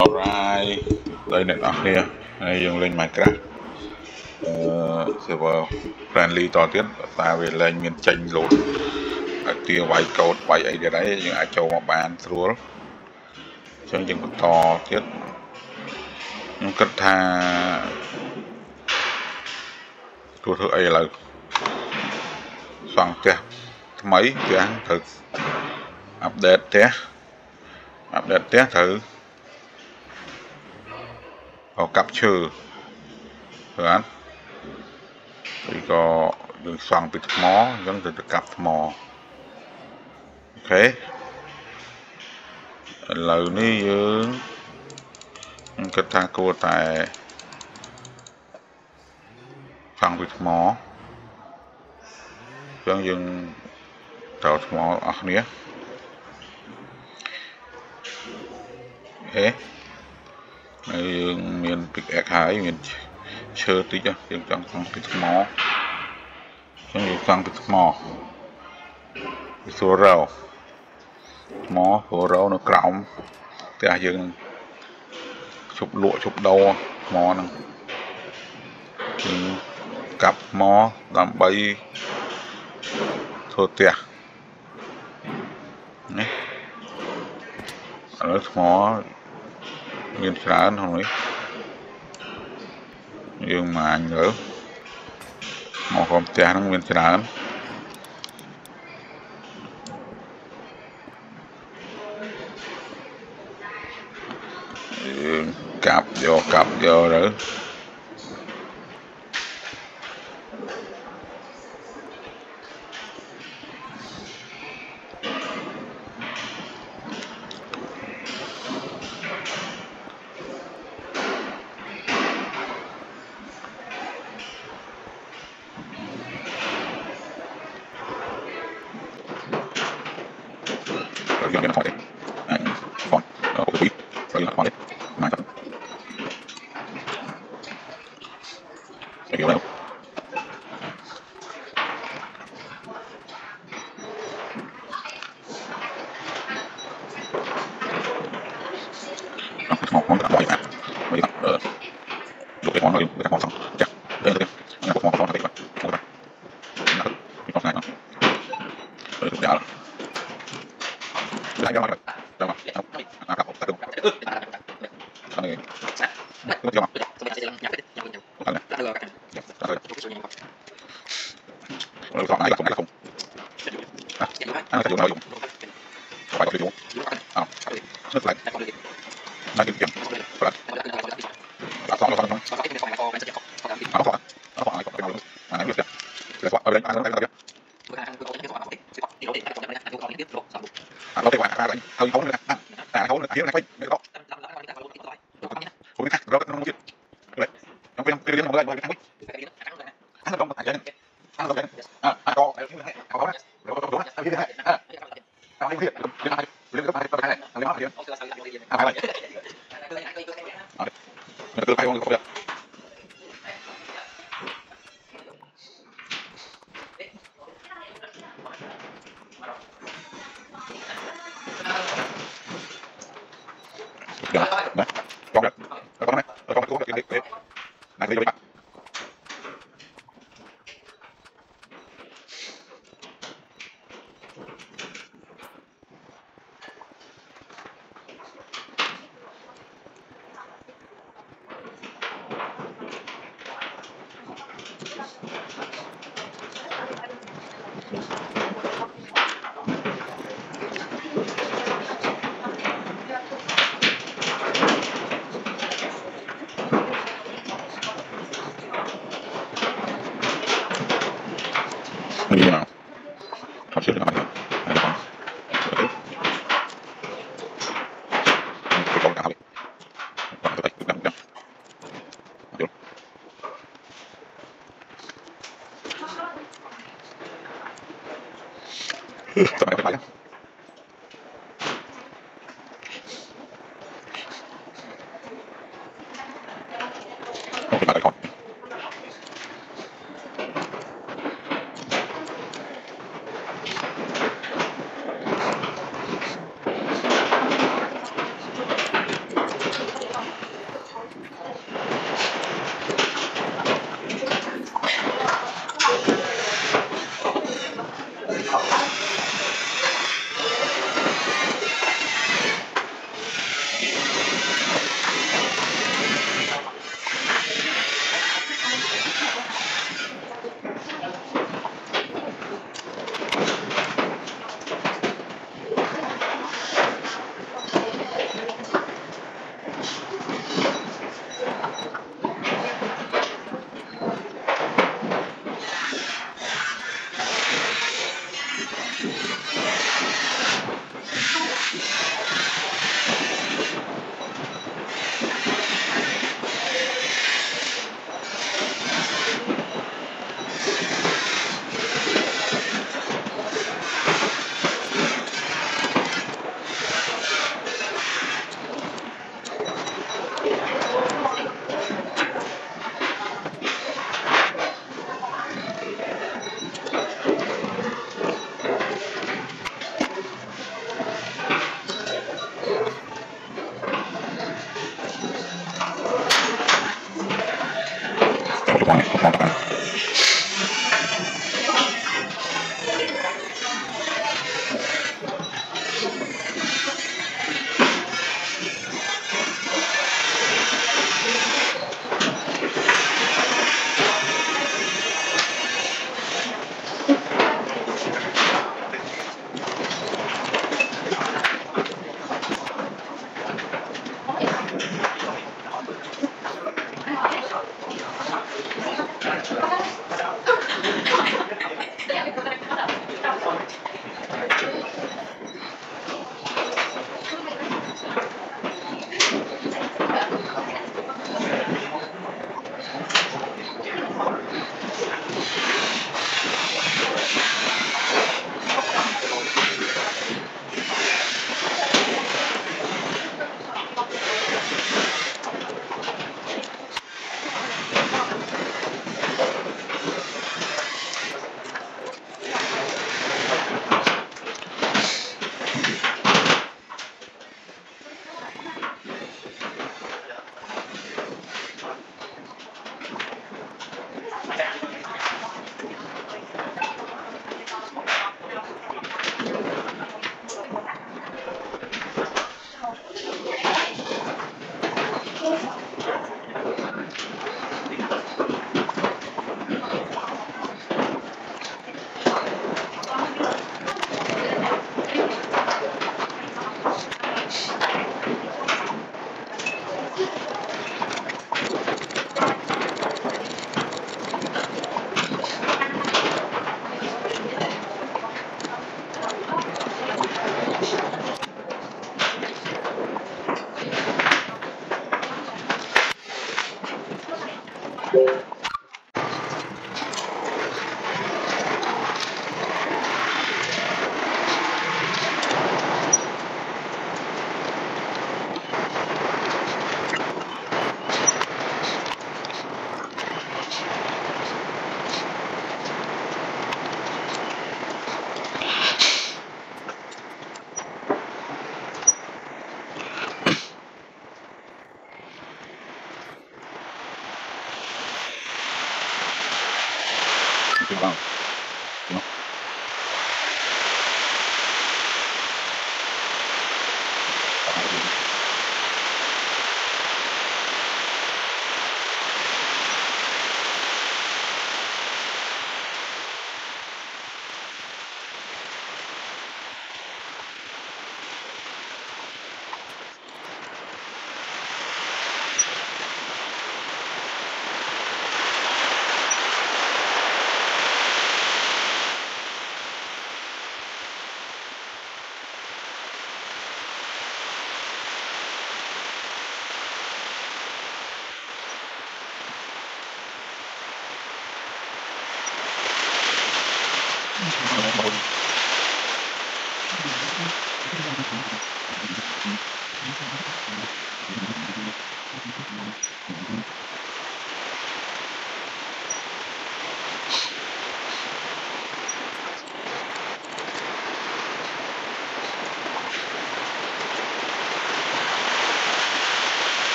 Alright ដោយអ្នកនរគ្នាហើយយើងលេង Minecraft អឺ server friendly តទៀតតែវាលែងមានចេញលោតឲ្យទាវាយកូដវាយអីទៀតហើយយើងអាចចូលមកបានស្រួលអញ្ចឹងយើងបន្តទៀតខ្ញុំគិតថាទូធ្វើអីឥឡូវសង់ផ្ទះថ្មីផ្ទះត្រូវអាប់ដេតផ្ទះអាប់ដេតផ្ទះត្រូវ កាប់ឈើឃើញអត់ឬក៏យើងសង់ពីថ្មអញ្ចឹងទៅកាប់ថ្មអូខេឥឡូវនេះយើងខ្ញុំគិតថាគួរតែសង់ពីថ្មអញ្ចឹងយើងត្រូវថ្មអស់គ្នាអេ ហើយយើងមាន pickaxe ហើយមានឈើតិចយើងចង់សង់ពីថ្មអញ្ចឹងយើងសង់ពីថ្មពីសួររោថ្មសួររោនៅក្រោមផ្ទះយើងនឹងជប់លក់ជប់ដោថ្មហ្នឹងយើងកាប់ថ្មដើម្បីធ្វើផ្ទះណាឥឡូវថ្ម មានច្រើនក្នុងនេះយើងមាញទៅមកក្រុមផ្ទះហ្នឹងមានច្រើនយើងកាប់យកកាប់យកទៅ involved in the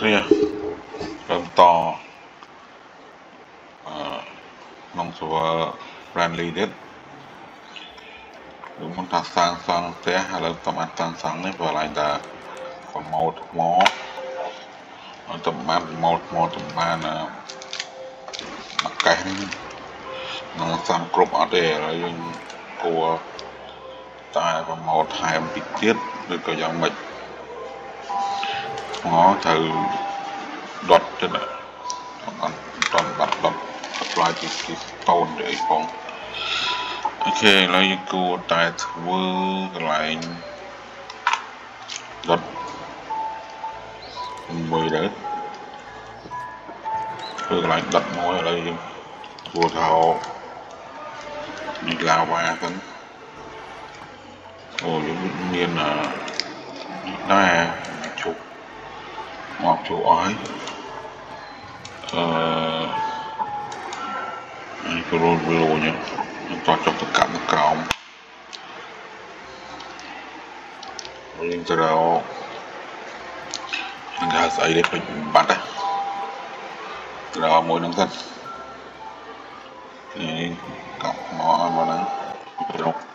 អ្នកគ្នារើមតអឺក្នុង server friendly ទៀតដូចមិនថាសាងសង់ផ្ទះឥឡូវតាមអានសាងសង់នេះព្រោះឡើងតែប្រម៉ូតថ្មអត់តាមបានប្រម៉ូតថ្មតាមបានអាកេះនេះនឹងសាំគ្រប់អត់ទេឥឡូវយើងគួរតែប្រម៉ូតថែមតិចទៀតឬក៏យ៉ាងម៉េច ថ្មត្រូវដុតទៅណាអត់អត់បាត់ដុត apply ពីពី stone ទៅអីផងអូខេឥឡូវយើងគួរតែធ្វើកន្លែងដុតមួយទៅធ្វើកន្លែងដុតមួយឥឡូវយើងគួរថានេះឡាវ៉ាហ្នឹងអូយើងមាននេះដែរជប់ មកជួអស់ហើយអឺនេះក៏រួចវារួចហ្នឹងតោះចុះទៅកាប់នៅក្រោមយើងទៅរកនឹងហៅស្អីទេពេញបាត់ហ្នឹងក្រោមមួយហ្នឹងទៅនេះកាប់មកឲ្យមកហ្នឹងទៅរកហ្នឹង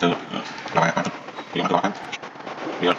Từ, là bài, bài, bài, bài, bài, bài,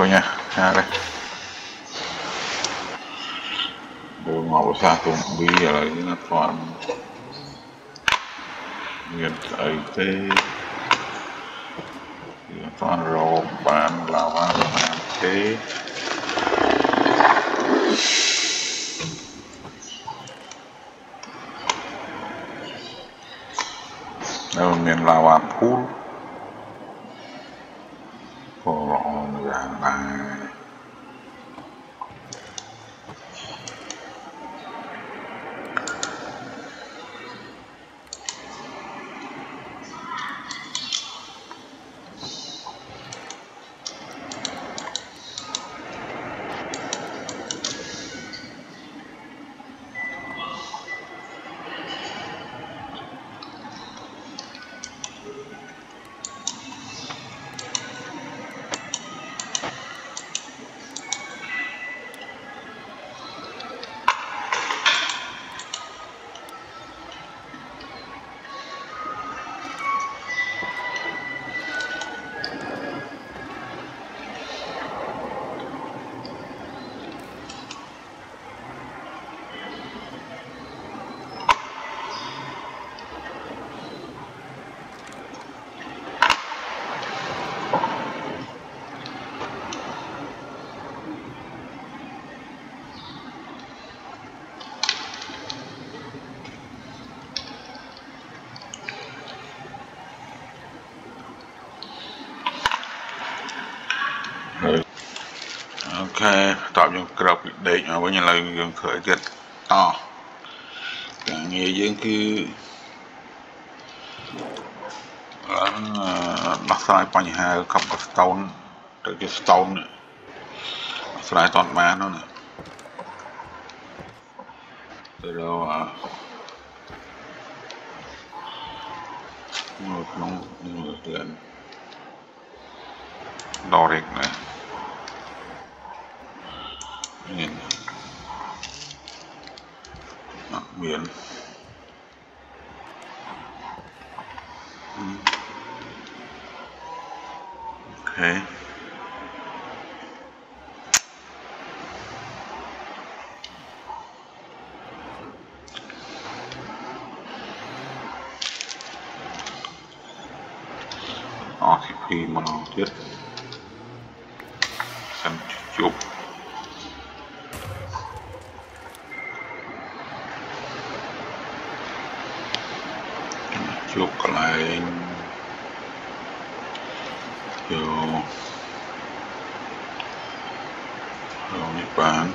ចាស់វិញណាហើយបើមកឧស្សាហ៍ទុំប៊ីឥឡូ តបយើងក្រោកពីដេកមកវិញឥឡូវយើងធ្វើអីទៀតតការងារយើងគឺអឺដោះស្រាយបញ្ហាកប់ស្តូនទៅជាស្តូនដោះស្រាយតន់បាននោះណាទៅដល់អានៅក្នុងនេះទៅដល់រេកណា មានអត់មានអូខេអស់ទី2ម្ដងទៀតសិនជប់ជប់កន្លែងយក យកនេះបាន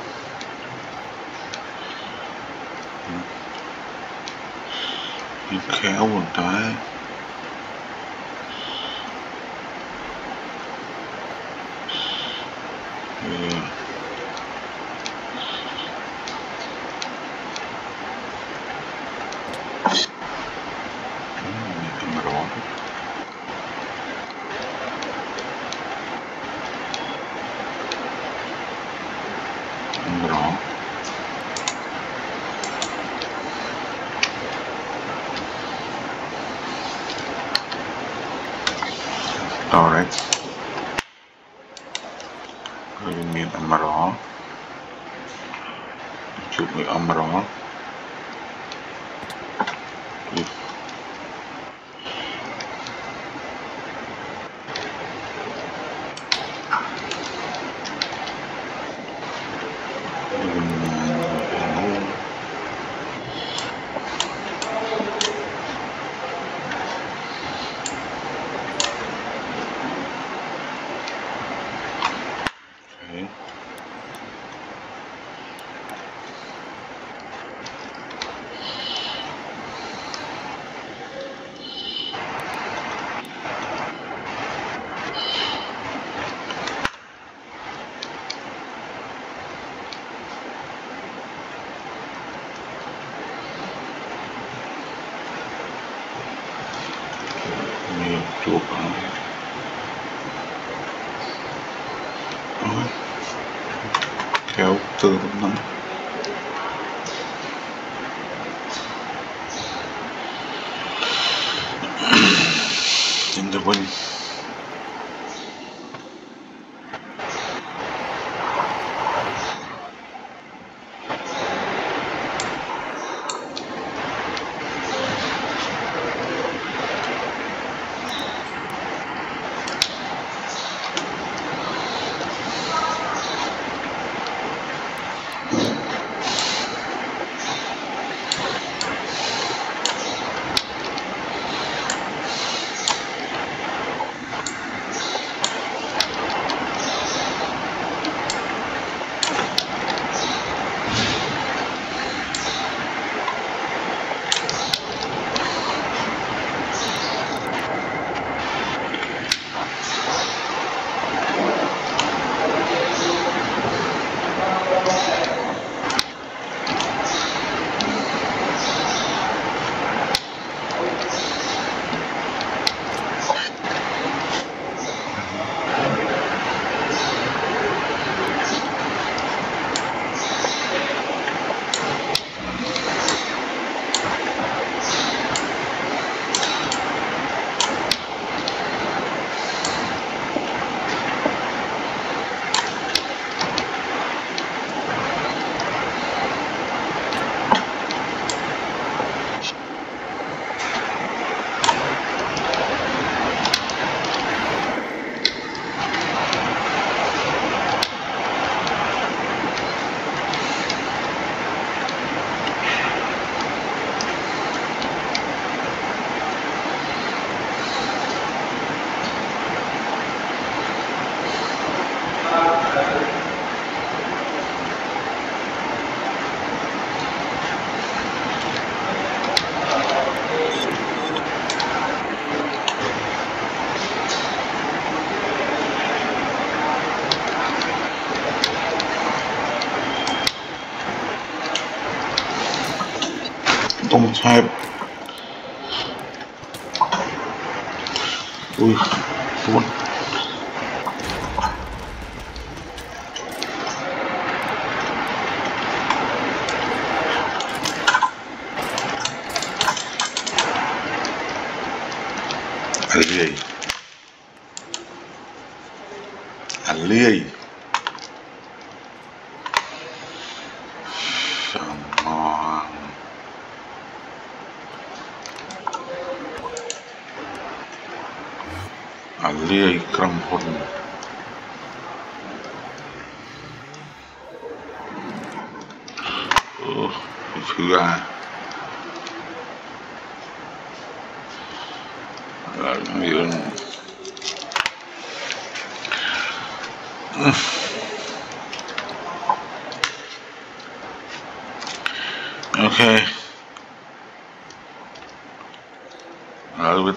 តុំឆែប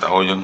Sagoyan